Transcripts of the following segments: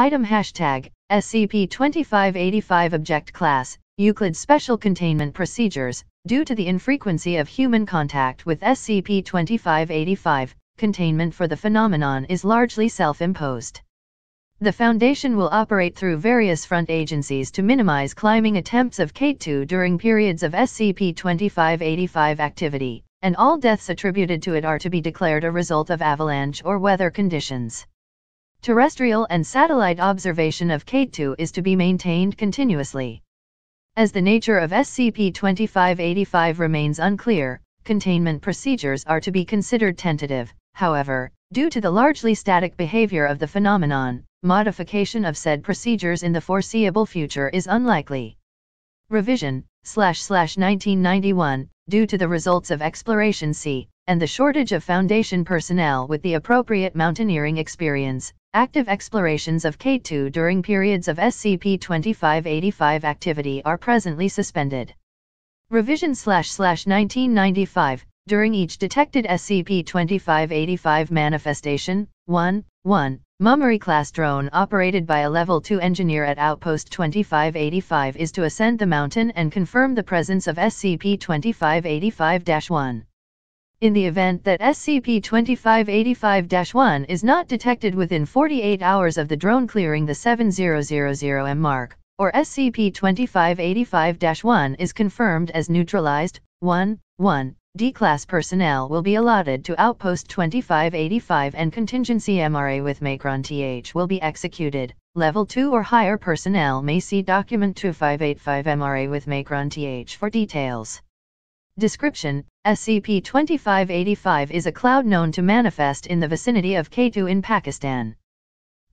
Item hashtag SCP-2585 Object Class Euclid Special Containment Procedures Due to the infrequency of human contact with SCP-2585, containment for the phenomenon is largely self-imposed. The Foundation will operate through various front agencies to minimize climbing attempts of K2 during periods of SCP-2585 activity, and all deaths attributed to it are to be declared a result of avalanche or weather conditions. Terrestrial and satellite observation of K2 is to be maintained continuously. As the nature of SCP-2585 remains unclear, containment procedures are to be considered tentative, however, due to the largely static behavior of the phenomenon, modification of said procedures in the foreseeable future is unlikely. Revision, slash slash 1991, due to the results of Exploration C, and the shortage of Foundation personnel with the appropriate mountaineering experience, active explorations of K2 during periods of SCP-2585 activity are presently suspended. Revision slash slash 1995, during each detected SCP-2585 manifestation, 1, 1, Mummery class drone operated by a Level 2 engineer at Outpost 2585 is to ascend the mountain and confirm the presence of SCP-2585-1. In the event that SCP-2585-1 is not detected within 48 hours of the drone clearing the 7000M mark, or SCP-2585-1 is confirmed as neutralized, 1, 1, D-Class personnel will be allotted to Outpost 2585 and contingency MRA with Macron TH will be executed. Level 2 or higher personnel may see Document 2585 MRA with Macron TH for details. Description SCP-2585 is a cloud known to manifest in the vicinity of K2 in Pakistan.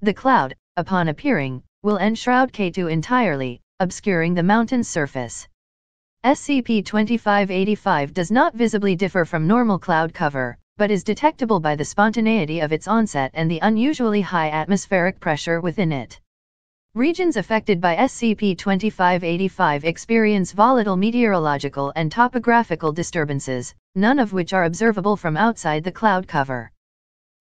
The cloud, upon appearing, will enshroud K2 entirely, obscuring the mountain's surface. SCP-2585 does not visibly differ from normal cloud cover, but is detectable by the spontaneity of its onset and the unusually high atmospheric pressure within it. Regions affected by SCP-2585 experience volatile meteorological and topographical disturbances, none of which are observable from outside the cloud cover.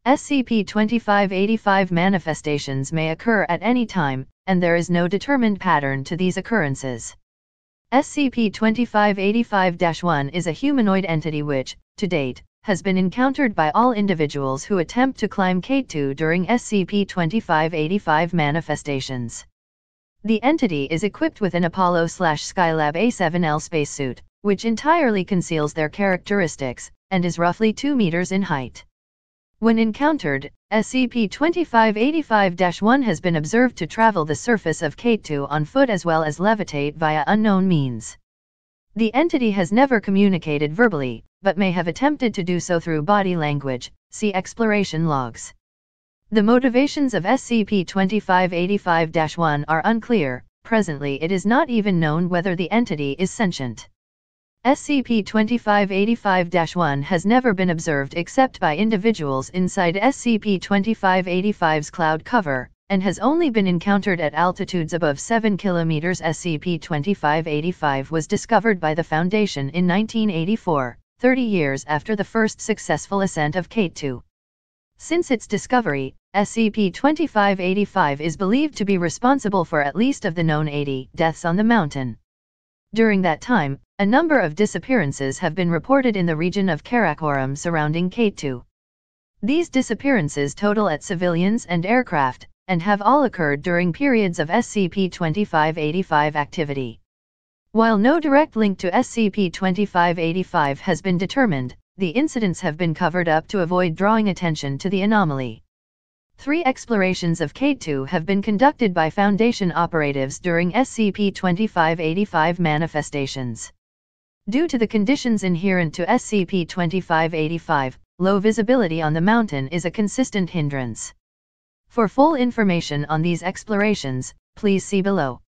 SCP-2585 manifestations may occur at any time, and there is no determined pattern to these occurrences. SCP-2585-1 is a humanoid entity which, to date, has been encountered by all individuals who attempt to climb K2 during SCP-2585 manifestations. The entity is equipped with an Apollo-Skylab A7L spacesuit, which entirely conceals their characteristics, and is roughly 2 meters in height. When encountered, SCP-2585-1 has been observed to travel the surface of K2 on foot as well as levitate via unknown means. The entity has never communicated verbally, but may have attempted to do so through body language, see exploration logs. The motivations of SCP-2585-1 are unclear, presently it is not even known whether the entity is sentient. SCP-2585-1 has never been observed except by individuals inside SCP-2585's cloud cover, and has only been encountered at altitudes above 7 km. SCP-2585 was discovered by the Foundation in 1984, 30 years after the first successful ascent of K2. Since its discovery, SCP-2585 is believed to be responsible for at least of the known 80 deaths on the mountain. During that time, a number of disappearances have been reported in the region of Karakoram surrounding K2. These disappearances total at civilians and aircraft, and have all occurred during periods of SCP-2585 activity. While no direct link to SCP-2585 has been determined, the incidents have been covered up to avoid drawing attention to the anomaly. Three explorations of K2 have been conducted by Foundation operatives during SCP-2585 manifestations. Due to the conditions inherent to SCP-2585, low visibility on the mountain is a consistent hindrance. For full information on these explorations, please see below.